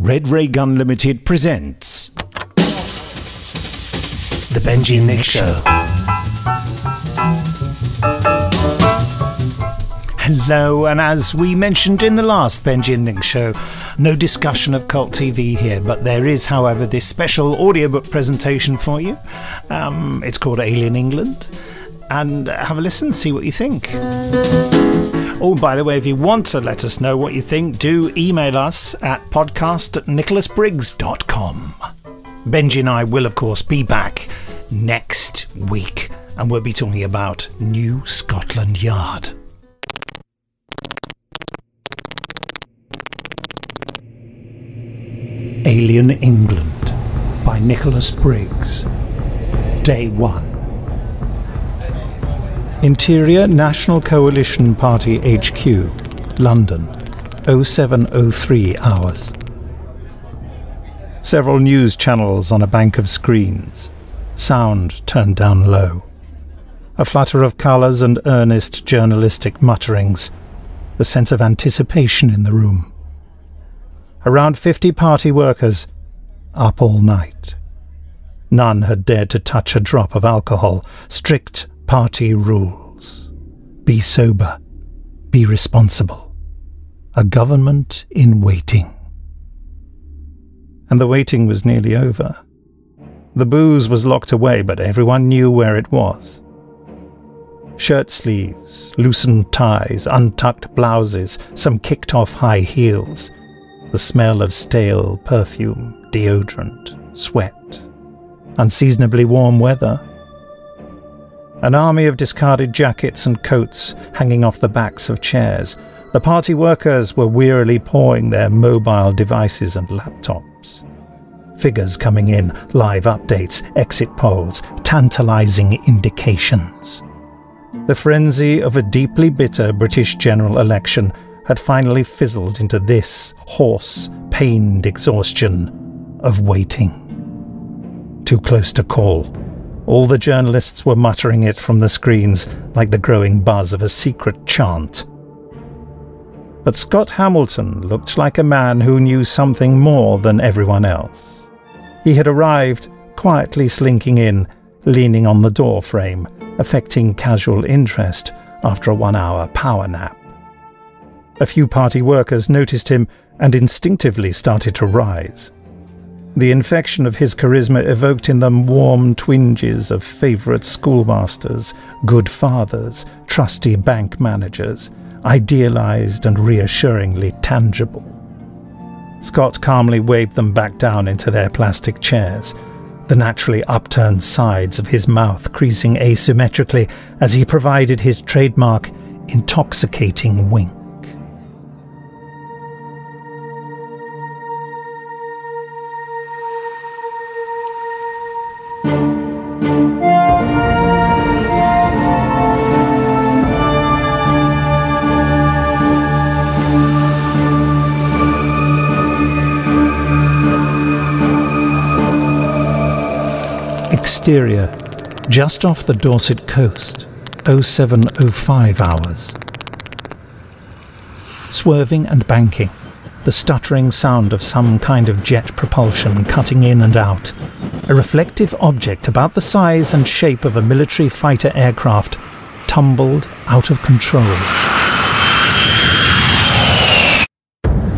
Red Ray Gun Limited presents The Benji Nick Show. Hello, and as we mentioned in the last Benji and Nick show, no discussion of cult TV here, but there is, however, this special audiobook presentation for you. Um, it's called Alien England, and have a listen, see what you think. Oh, by the way, if you want to let us know what you think, do email us at podcast at nicholasbriggs.com. Benji and I will, of course, be back next week, and we'll be talking about New Scotland Yard. Alien England by Nicholas Briggs. Day 1. Interior National Coalition Party HQ, London, 0703 hours. Several news channels on a bank of screens. Sound turned down low. A flutter of colours and earnest journalistic mutterings. The sense of anticipation in the room around 50 party workers, up all night. None had dared to touch a drop of alcohol. Strict party rules. Be sober. Be responsible. A government in waiting. And the waiting was nearly over. The booze was locked away, but everyone knew where it was. Shirt sleeves, loosened ties, untucked blouses, some kicked off high heels the smell of stale perfume, deodorant, sweat, unseasonably warm weather. An army of discarded jackets and coats hanging off the backs of chairs. The party workers were wearily pawing their mobile devices and laptops. Figures coming in, live updates, exit polls, tantalizing indications. The frenzy of a deeply bitter British general election had finally fizzled into this hoarse, pained exhaustion of waiting. Too close to call. All the journalists were muttering it from the screens like the growing buzz of a secret chant. But Scott Hamilton looked like a man who knew something more than everyone else. He had arrived, quietly slinking in, leaning on the door frame, affecting casual interest after a one hour power nap. A few party workers noticed him and instinctively started to rise. The infection of his charisma evoked in them warm twinges of favourite schoolmasters, good fathers, trusty bank managers, idealised and reassuringly tangible. Scott calmly waved them back down into their plastic chairs, the naturally upturned sides of his mouth creasing asymmetrically as he provided his trademark intoxicating wink. Just off the Dorset coast, 0705 hours. Swerving and banking, the stuttering sound of some kind of jet propulsion cutting in and out. A reflective object about the size and shape of a military fighter aircraft tumbled out of control.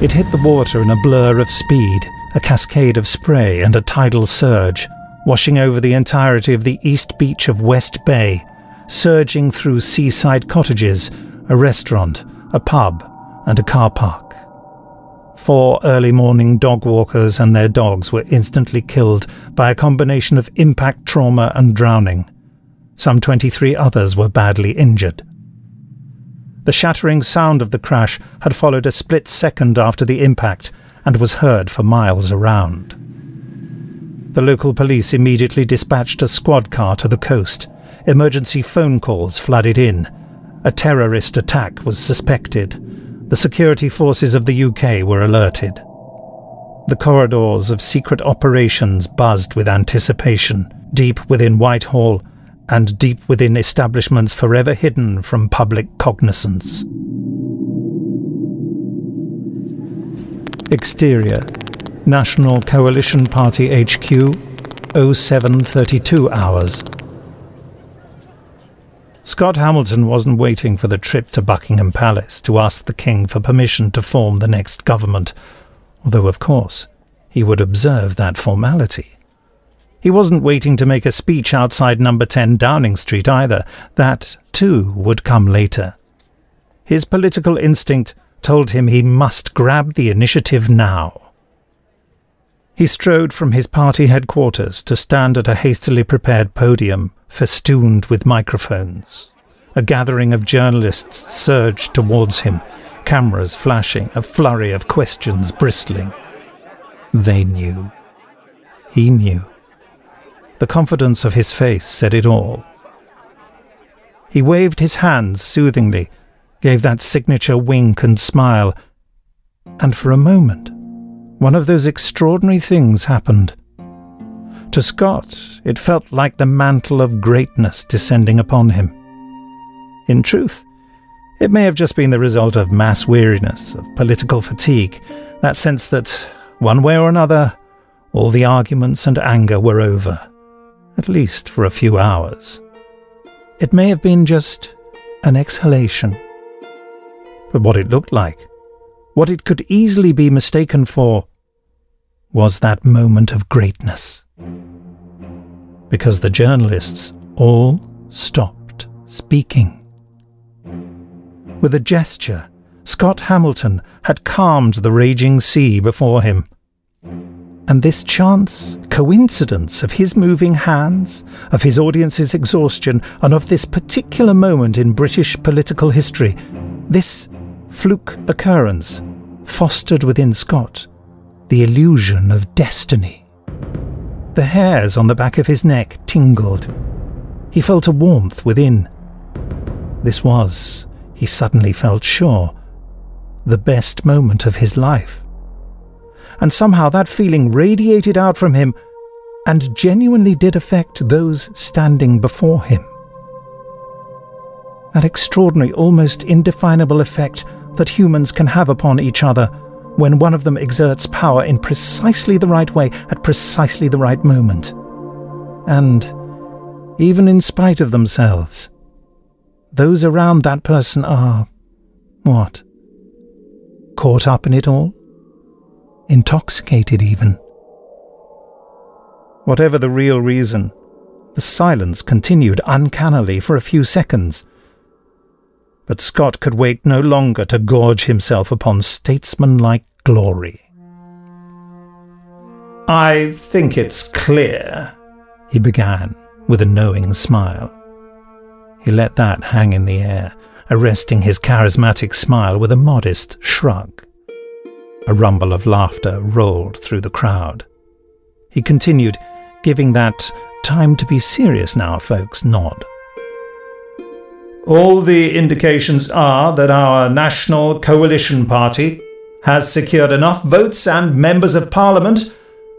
It hit the water in a blur of speed, a cascade of spray, and a tidal surge washing over the entirety of the east beach of West Bay, surging through seaside cottages, a restaurant, a pub, and a car park. Four early morning dog walkers and their dogs were instantly killed by a combination of impact trauma and drowning. Some 23 others were badly injured. The shattering sound of the crash had followed a split second after the impact and was heard for miles around. The local police immediately dispatched a squad car to the coast. Emergency phone calls flooded in. A terrorist attack was suspected. The security forces of the UK were alerted. The corridors of secret operations buzzed with anticipation, deep within Whitehall and deep within establishments forever hidden from public cognizance. Exterior National Coalition Party HQ, 0732 hours. Scott Hamilton wasn't waiting for the trip to Buckingham Palace to ask the King for permission to form the next government, although, of course, he would observe that formality. He wasn't waiting to make a speech outside number 10 Downing Street either. That, too, would come later. His political instinct told him he must grab the initiative now. He strode from his party headquarters to stand at a hastily prepared podium festooned with microphones. A gathering of journalists surged towards him, cameras flashing, a flurry of questions bristling. They knew. He knew. The confidence of his face said it all. He waved his hands soothingly, gave that signature wink and smile, and for a moment, one of those extraordinary things happened. To Scott, it felt like the mantle of greatness descending upon him. In truth, it may have just been the result of mass weariness, of political fatigue, that sense that, one way or another, all the arguments and anger were over, at least for a few hours. It may have been just an exhalation. But what it looked like, what it could easily be mistaken for, was that moment of greatness because the journalists all stopped speaking. With a gesture, Scott Hamilton had calmed the raging sea before him. And this chance coincidence of his moving hands, of his audience's exhaustion, and of this particular moment in British political history, this fluke occurrence, fostered within Scott the illusion of destiny. The hairs on the back of his neck tingled. He felt a warmth within. This was, he suddenly felt sure, the best moment of his life. And somehow that feeling radiated out from him and genuinely did affect those standing before him. That extraordinary, almost indefinable effect that humans can have upon each other when one of them exerts power in precisely the right way at precisely the right moment. And, even in spite of themselves, those around that person are. what? Caught up in it all? Intoxicated, even. Whatever the real reason, the silence continued uncannily for a few seconds but Scott could wait no longer to gorge himself upon statesmanlike glory. I think it's clear, he began with a knowing smile. He let that hang in the air, arresting his charismatic smile with a modest shrug. A rumble of laughter rolled through the crowd. He continued, giving that time to be serious now, folks nod. All the indications are that our National Coalition Party has secured enough votes and members of Parliament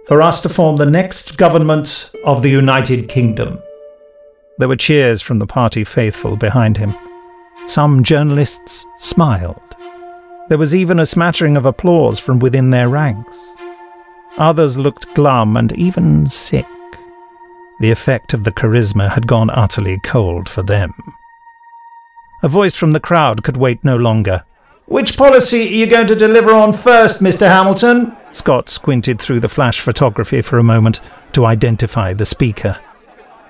for us to form the next government of the United Kingdom. There were cheers from the party faithful behind him. Some journalists smiled. There was even a smattering of applause from within their ranks. Others looked glum and even sick. The effect of the charisma had gone utterly cold for them. A voice from the crowd could wait no longer. Which policy are you going to deliver on first, Mr. Hamilton? Scott squinted through the flash photography for a moment to identify the speaker.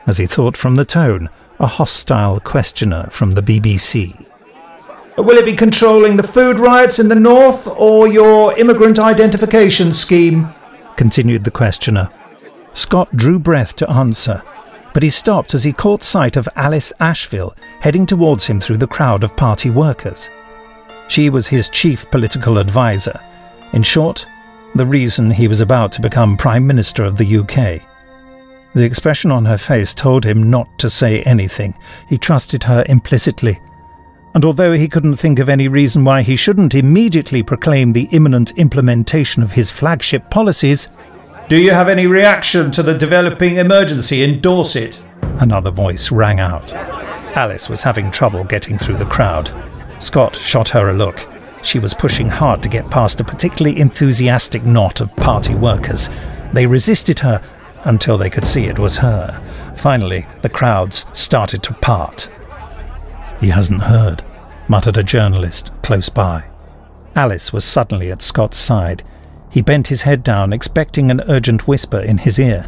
As he thought from the tone, a hostile questioner from the BBC. Will it be controlling the food riots in the north or your immigrant identification scheme? continued the questioner. Scott drew breath to answer, but he stopped as he caught sight of Alice Ashville heading towards him through the crowd of party workers. She was his chief political adviser. In short, the reason he was about to become Prime Minister of the UK. The expression on her face told him not to say anything. He trusted her implicitly. And although he couldn't think of any reason why he shouldn't immediately proclaim the imminent implementation of his flagship policies, do you have any reaction to the developing emergency in Dorset? Another voice rang out. Alice was having trouble getting through the crowd. Scott shot her a look. She was pushing hard to get past a particularly enthusiastic knot of party workers. They resisted her until they could see it was her. Finally, the crowds started to part. He hasn't heard, muttered a journalist close by. Alice was suddenly at Scott's side. He bent his head down, expecting an urgent whisper in his ear.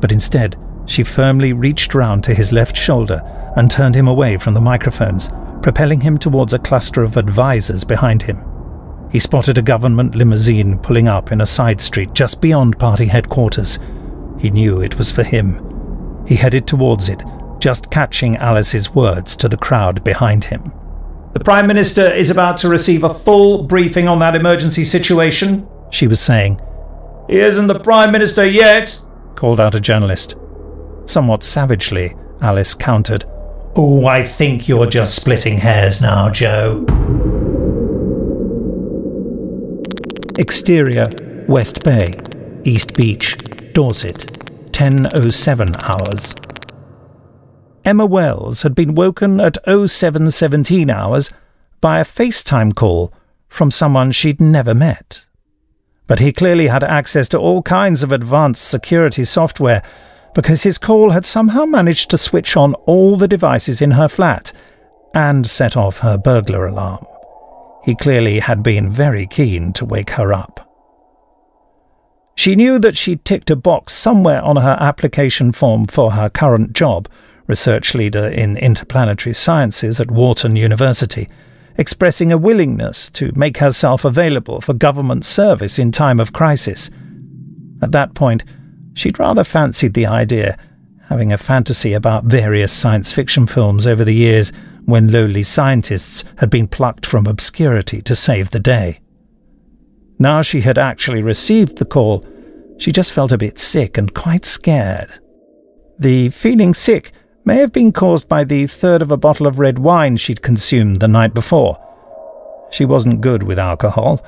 But instead, she firmly reached round to his left shoulder and turned him away from the microphones, propelling him towards a cluster of advisers behind him. He spotted a government limousine pulling up in a side street just beyond party headquarters. He knew it was for him. He headed towards it, just catching Alice's words to the crowd behind him. The Prime Minister is about to receive a full briefing on that emergency situation, she was saying. He isn't the Prime Minister yet, called out a journalist. Somewhat savagely, Alice countered, Oh, I think you're just splitting hairs now, Joe. Exterior, West Bay, East Beach, Dorset, 10.07 hours. Emma Wells had been woken at 0717 hours by a FaceTime call from someone she'd never met. But he clearly had access to all kinds of advanced security software because his call had somehow managed to switch on all the devices in her flat and set off her burglar alarm. He clearly had been very keen to wake her up. She knew that she'd ticked a box somewhere on her application form for her current job, research leader in interplanetary sciences at Wharton University, expressing a willingness to make herself available for government service in time of crisis. At that point, She'd rather fancied the idea, having a fantasy about various science fiction films over the years when lowly scientists had been plucked from obscurity to save the day. Now she had actually received the call, she just felt a bit sick and quite scared. The feeling sick may have been caused by the third of a bottle of red wine she'd consumed the night before. She wasn't good with alcohol,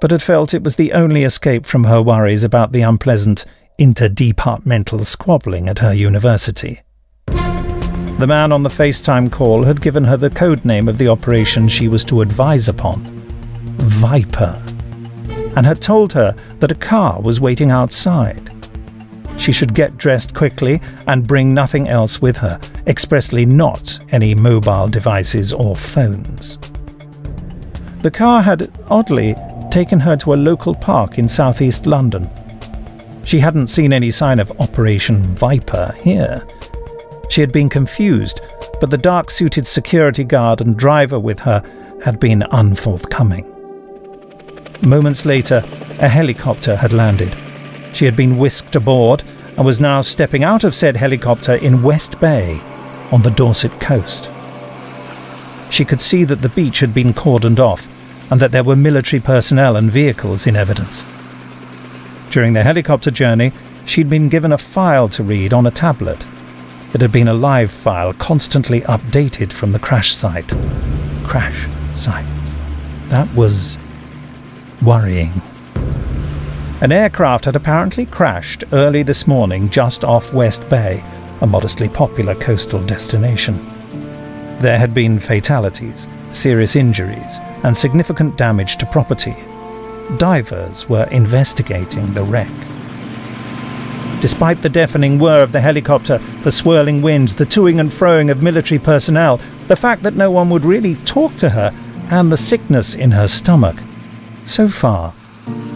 but had felt it was the only escape from her worries about the unpleasant interdepartmental squabbling at her university. The man on the FaceTime call had given her the code name of the operation she was to advise upon Viper, and had told her that a car was waiting outside. She should get dressed quickly and bring nothing else with her, expressly not any mobile devices or phones. The car had, oddly, taken her to a local park in southeast London she hadn't seen any sign of Operation Viper here. She had been confused, but the dark suited security guard and driver with her had been unforthcoming. Moments later, a helicopter had landed. She had been whisked aboard and was now stepping out of said helicopter in West Bay on the Dorset coast. She could see that the beach had been cordoned off and that there were military personnel and vehicles in evidence. During the helicopter journey, she'd been given a file to read on a tablet. It had been a live file, constantly updated from the crash site. Crash site. That was worrying. An aircraft had apparently crashed early this morning just off West Bay, a modestly popular coastal destination. There had been fatalities, serious injuries, and significant damage to property divers were investigating the wreck. Despite the deafening whir of the helicopter, the swirling wind, the toing and froing of military personnel, the fact that no one would really talk to her, and the sickness in her stomach, so far,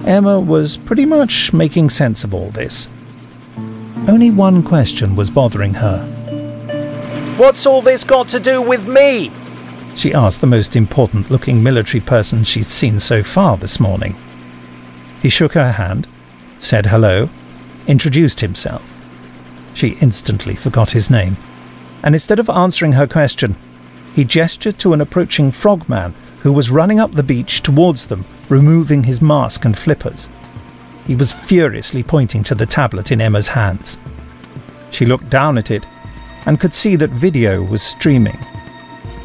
Emma was pretty much making sense of all this. Only one question was bothering her. What's all this got to do with me? She asked the most important looking military person she'd seen so far this morning. He shook her hand, said hello, introduced himself. She instantly forgot his name, and instead of answering her question, he gestured to an approaching frogman who was running up the beach towards them, removing his mask and flippers. He was furiously pointing to the tablet in Emma's hands. She looked down at it and could see that video was streaming.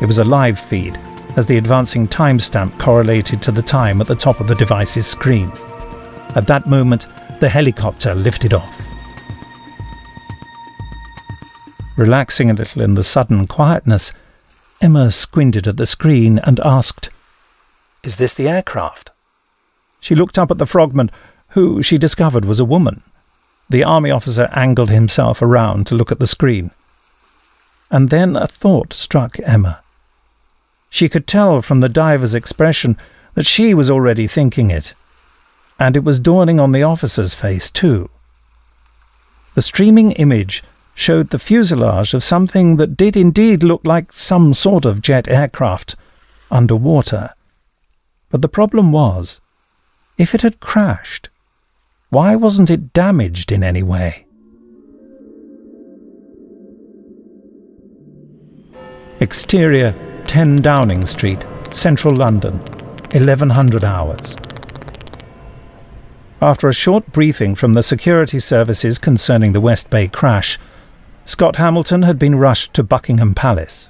It was a live feed, as the advancing timestamp correlated to the time at the top of the device's screen. At that moment, the helicopter lifted off. Relaxing a little in the sudden quietness, Emma squinted at the screen and asked, Is this the aircraft? She looked up at the frogman, who she discovered was a woman. The army officer angled himself around to look at the screen. And then a thought struck Emma. She could tell from the diver's expression that she was already thinking it. And it was dawning on the officer's face, too. The streaming image showed the fuselage of something that did indeed look like some sort of jet aircraft underwater. But the problem was, if it had crashed, why wasn't it damaged in any way? Exterior 10 Downing Street, Central London, 1100 hours. After a short briefing from the security services concerning the West Bay crash, Scott Hamilton had been rushed to Buckingham Palace.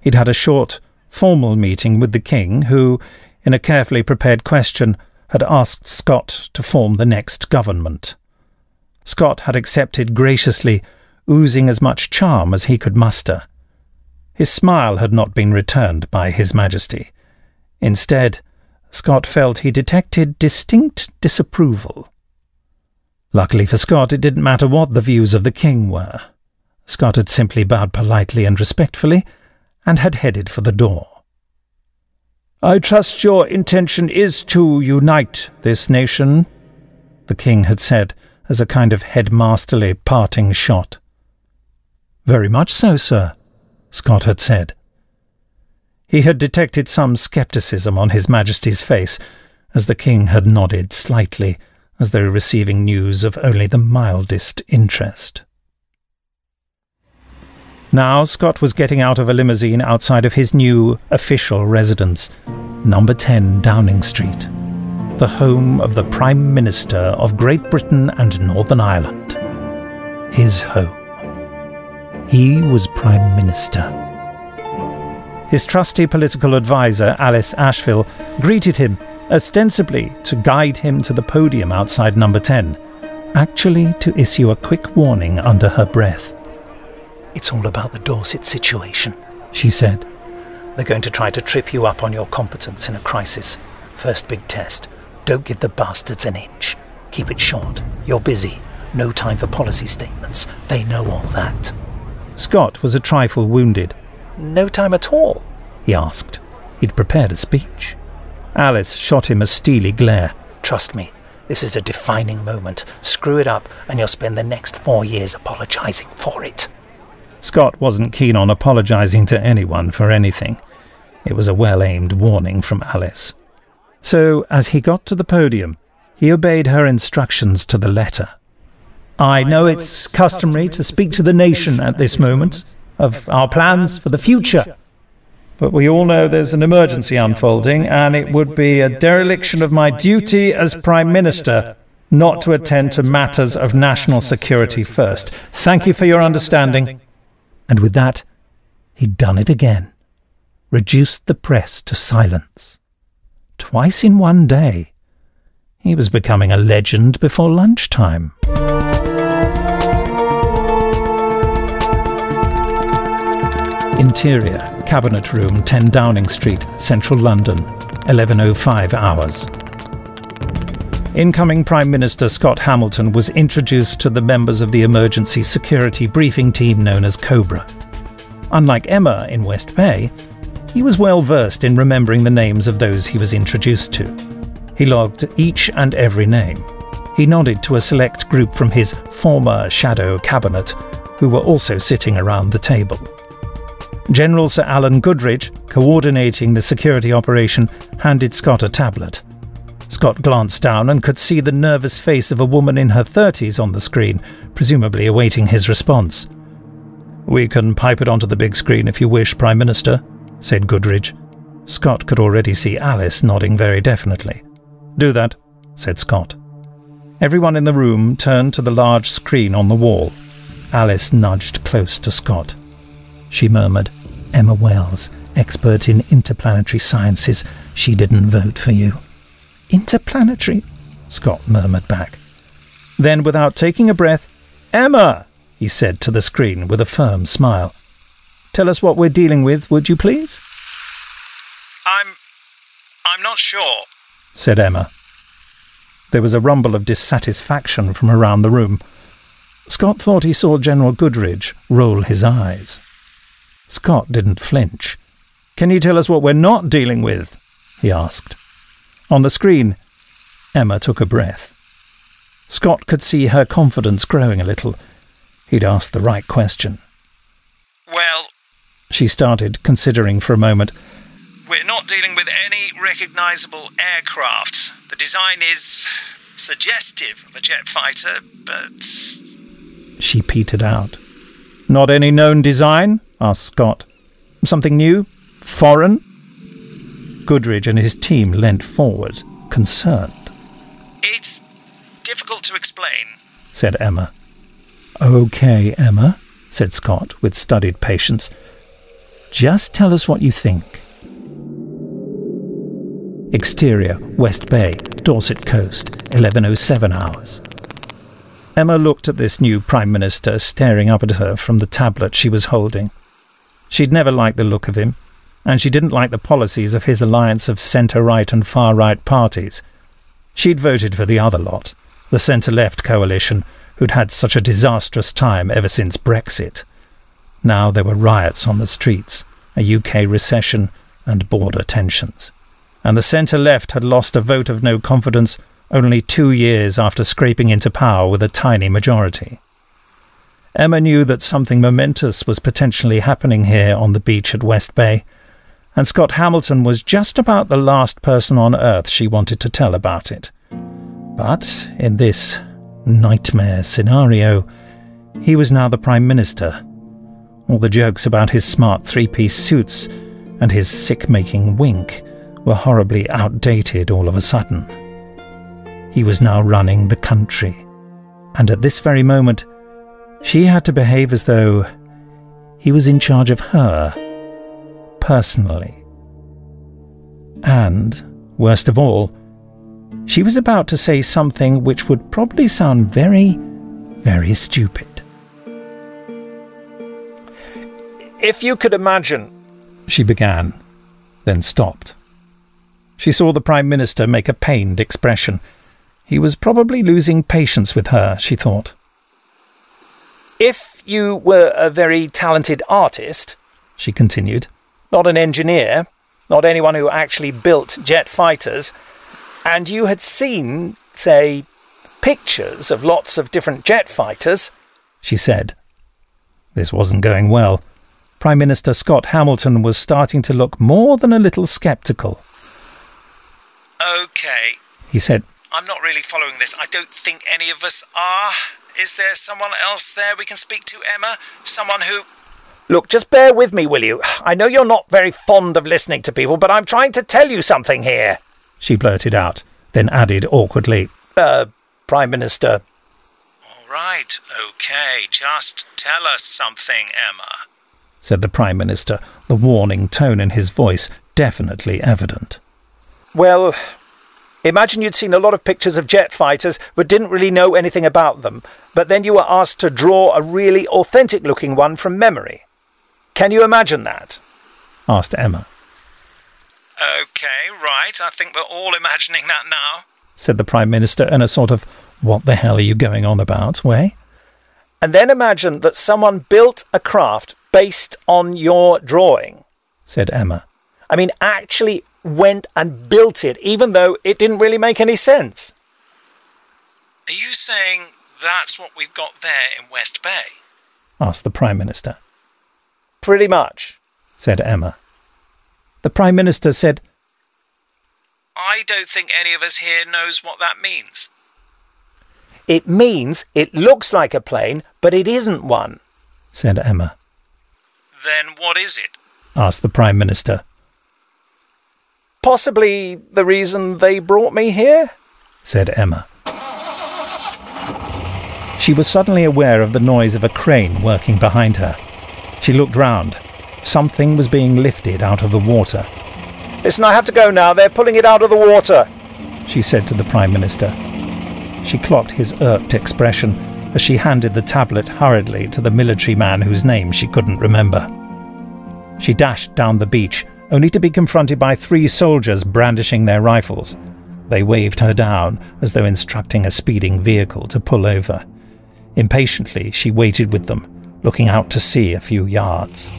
He'd had a short, formal meeting with the King, who, in a carefully prepared question, had asked Scott to form the next government. Scott had accepted graciously, oozing as much charm as he could muster. His smile had not been returned by His Majesty. Instead, Scott felt he detected distinct disapproval. Luckily for Scott, it didn't matter what the views of the king were. Scott had simply bowed politely and respectfully, and had headed for the door. I trust your intention is to unite this nation, the king had said, as a kind of headmasterly parting shot. Very much so, sir, Scott had said. He had detected some scepticism on His Majesty's face, as the King had nodded slightly, as though receiving news of only the mildest interest. Now Scott was getting out of a limousine outside of his new official residence, number 10 Downing Street, the home of the Prime Minister of Great Britain and Northern Ireland. His home. He was Prime Minister. His trusty political adviser, Alice Ashville, greeted him, ostensibly to guide him to the podium outside number 10, actually to issue a quick warning under her breath. It's all about the Dorset situation, she said. They're going to try to trip you up on your competence in a crisis. First big test. Don't give the bastards an inch. Keep it short. You're busy. No time for policy statements. They know all that. Scott was a trifle wounded. No time at all? he asked. He'd prepared a speech. Alice shot him a steely glare. Trust me, this is a defining moment. Screw it up, and you'll spend the next four years apologizing for it. Scott wasn't keen on apologizing to anyone for anything. It was a well aimed warning from Alice. So, as he got to the podium, he obeyed her instructions to the letter. I know it's customary to speak to the nation at this moment, of our plans for the future. But we all know there's an emergency unfolding, and it would be a dereliction of my duty as Prime Minister not to attend to matters of national security first. Thank you for your understanding. And with that, he'd done it again. Reduced the press to silence. Twice in one day. He was becoming a legend before lunchtime. Interior, Cabinet Room, 10 Downing Street, Central London, 11.05 hours. Incoming Prime Minister Scott Hamilton was introduced to the members of the emergency security briefing team known as Cobra. Unlike Emma in West Bay, he was well versed in remembering the names of those he was introduced to. He logged each and every name. He nodded to a select group from his former shadow cabinet, who were also sitting around the table. General Sir Alan Goodridge, coordinating the security operation, handed Scott a tablet. Scott glanced down and could see the nervous face of a woman in her 30s on the screen, presumably awaiting his response. We can pipe it onto the big screen if you wish, Prime Minister, said Goodridge. Scott could already see Alice nodding very definitely. Do that, said Scott. Everyone in the room turned to the large screen on the wall. Alice nudged close to Scott. She murmured, Emma Wells, expert in interplanetary sciences. She didn't vote for you. Interplanetary? Scott murmured back. Then, without taking a breath, Emma, he said to the screen with a firm smile. Tell us what we're dealing with, would you please? I'm. I'm not sure, said Emma. There was a rumble of dissatisfaction from around the room. Scott thought he saw General Goodridge roll his eyes. Scott didn't flinch. Can you tell us what we're not dealing with? he asked. On the screen, Emma took a breath. Scott could see her confidence growing a little. He'd asked the right question. Well, she started, considering for a moment. We're not dealing with any recognizable aircraft. The design is suggestive of a jet fighter, but. She petered out. Not any known design? Asked Scott. Something new? Foreign? Goodridge and his team leant forward, concerned. It's difficult to explain, said Emma. OK, Emma, said Scott with studied patience. Just tell us what you think. Exterior, West Bay, Dorset Coast, 1107 hours. Emma looked at this new Prime Minister staring up at her from the tablet she was holding. She'd never liked the look of him, and she didn't like the policies of his alliance of centre right and far right parties. She'd voted for the other lot, the centre left coalition, who'd had such a disastrous time ever since Brexit. Now there were riots on the streets, a UK recession, and border tensions. And the centre left had lost a vote of no confidence only two years after scraping into power with a tiny majority. Emma knew that something momentous was potentially happening here on the beach at West Bay, and Scott Hamilton was just about the last person on earth she wanted to tell about it. But in this nightmare scenario, he was now the Prime Minister. All the jokes about his smart three piece suits and his sick making wink were horribly outdated all of a sudden. He was now running the country, and at this very moment, she had to behave as though he was in charge of her, personally. And, worst of all, she was about to say something which would probably sound very, very stupid. If you could imagine, she began, then stopped. She saw the Prime Minister make a pained expression. He was probably losing patience with her, she thought. If you were a very talented artist, she continued, not an engineer, not anyone who actually built jet fighters, and you had seen, say, pictures of lots of different jet fighters, she said. This wasn't going well. Prime Minister Scott Hamilton was starting to look more than a little sceptical. Okay, he said. I'm not really following this. I don't think any of us are. Is there someone else there we can speak to, Emma? Someone who. Look, just bear with me, will you? I know you're not very fond of listening to people, but I'm trying to tell you something here she blurted out, then added awkwardly, Uh, Prime Minister. All right, okay, just tell us something, Emma, said the Prime Minister, the warning tone in his voice definitely evident. Well, imagine you'd seen a lot of pictures of jet fighters but didn't really know anything about them, but then you were asked to draw a really authentic looking one from memory. Can you imagine that? asked Emma. Okay, right. I think we're all imagining that now, said the Prime Minister in a sort of what the hell are you going on about way. And then imagine that someone built a craft based on your drawing, said Emma. I mean, actually went and built it, even though it didn't really make any sense. Are you saying that's what we've got there in West Bay? asked the Prime Minister. Pretty much, said Emma. The Prime Minister said, I don't think any of us here knows what that means. It means it looks like a plane, but it isn't one, said Emma. Then what is it? asked the Prime Minister. Possibly the reason they brought me here, said Emma. She was suddenly aware of the noise of a crane working behind her. She looked round. Something was being lifted out of the water. Listen, I have to go now. They're pulling it out of the water, she said to the Prime Minister. She clocked his irked expression as she handed the tablet hurriedly to the military man whose name she couldn't remember. She dashed down the beach only to be confronted by three soldiers brandishing their rifles. They waved her down, as though instructing a speeding vehicle to pull over. Impatiently, she waited with them, looking out to sea a few yards.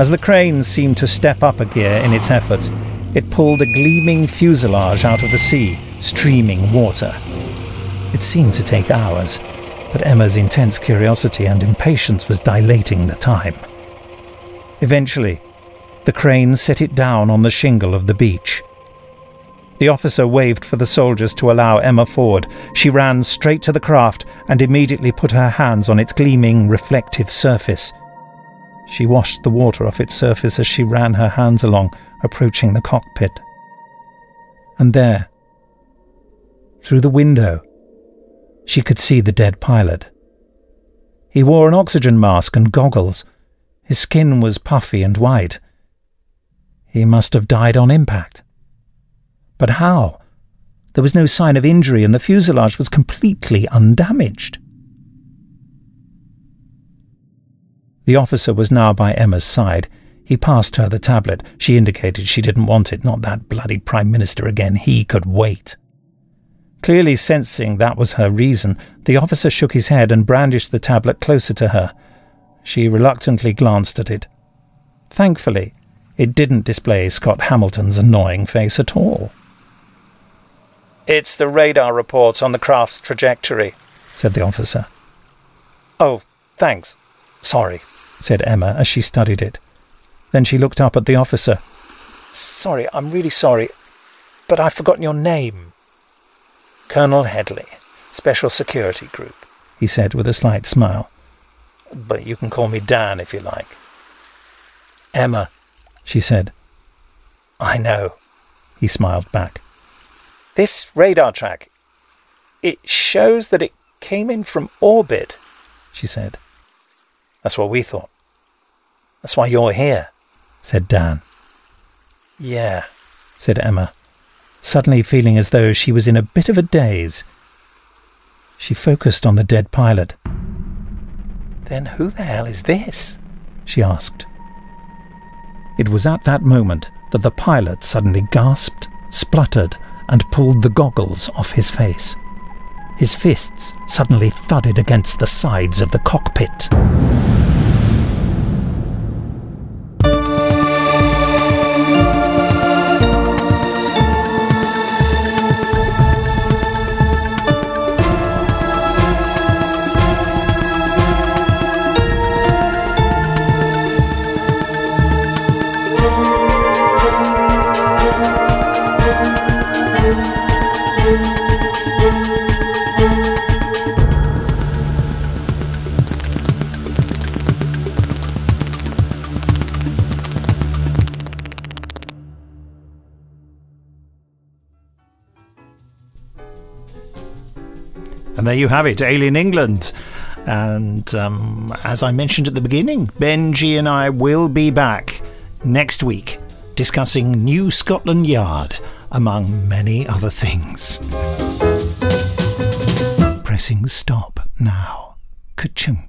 As the crane seemed to step up a gear in its efforts, it pulled a gleaming fuselage out of the sea, streaming water. It seemed to take hours, but Emma's intense curiosity and impatience was dilating the time. Eventually, the crane set it down on the shingle of the beach. The officer waved for the soldiers to allow Emma forward. She ran straight to the craft and immediately put her hands on its gleaming, reflective surface. She washed the water off its surface as she ran her hands along, approaching the cockpit. And there, through the window, she could see the dead pilot. He wore an oxygen mask and goggles. His skin was puffy and white. He must have died on impact. But how? There was no sign of injury and the fuselage was completely undamaged. The officer was now by Emma's side. He passed her the tablet. She indicated she didn't want it. Not that bloody Prime Minister again. He could wait. Clearly sensing that was her reason, the officer shook his head and brandished the tablet closer to her. She reluctantly glanced at it. Thankfully, it didn't display Scott Hamilton's annoying face at all. It's the radar reports on the craft's trajectory, said the officer. Oh, thanks. Sorry, said Emma as she studied it. Then she looked up at the officer. Sorry, I'm really sorry, but I've forgotten your name. Colonel Headley, Special Security Group, he said with a slight smile. But you can call me Dan if you like. Emma, she said. I know, he smiled back. This radar track, it shows that it came in from orbit, she said. That's what we thought. That's why you're here, said Dan. Yeah, said Emma, suddenly feeling as though she was in a bit of a daze. She focused on the dead pilot. Then who the hell is this? she asked. It was at that moment that the pilot suddenly gasped, spluttered, and pulled the goggles off his face. His fists suddenly thudded against the sides of the cockpit. There you have it, Alien England. And um, as I mentioned at the beginning, Benji and I will be back next week discussing New Scotland Yard, among many other things. Pressing stop now. Ka-chunk.